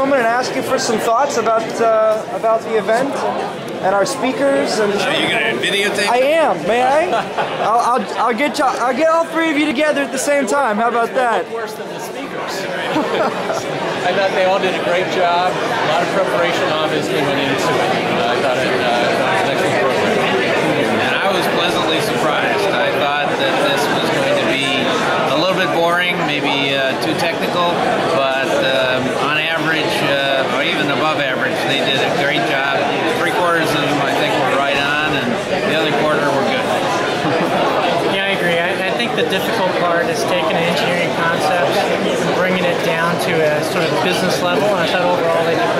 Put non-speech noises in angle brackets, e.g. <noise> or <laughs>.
moment and ask you for some thoughts about uh, about the event and our speakers. And Are you gonna videotape? I am. May I? I'll, I'll, I'll get you, I'll get all three of you together at the same time. How about that? Worse than the speakers. <laughs> I thought they all did a great job. A lot of preparation obviously went into it. Uh, I thought it uh, was an excellent program. And I was pleasantly surprised. I thought that this was going to be a little bit boring, maybe uh, too technical, but above average, they did a great job. Three quarters of them, I think, were right on, and the other quarter were good. <laughs> Yeah, I agree. I, I think the difficult part is taking engineering concepts and bringing it down to a sort of business level, and I thought overall they did